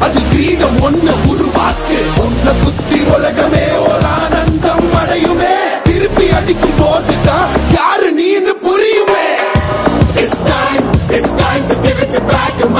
அது கிரீடம் ஒண்ணு உருவாக்கு. உன்னை புத்தி உலகமே ஒரு ஆனந்தம் அடையுமே. திருப்பி அடிக்கும் போது தான் யாரு நீன்னு புரியுமே. It's time, it's time to give it back.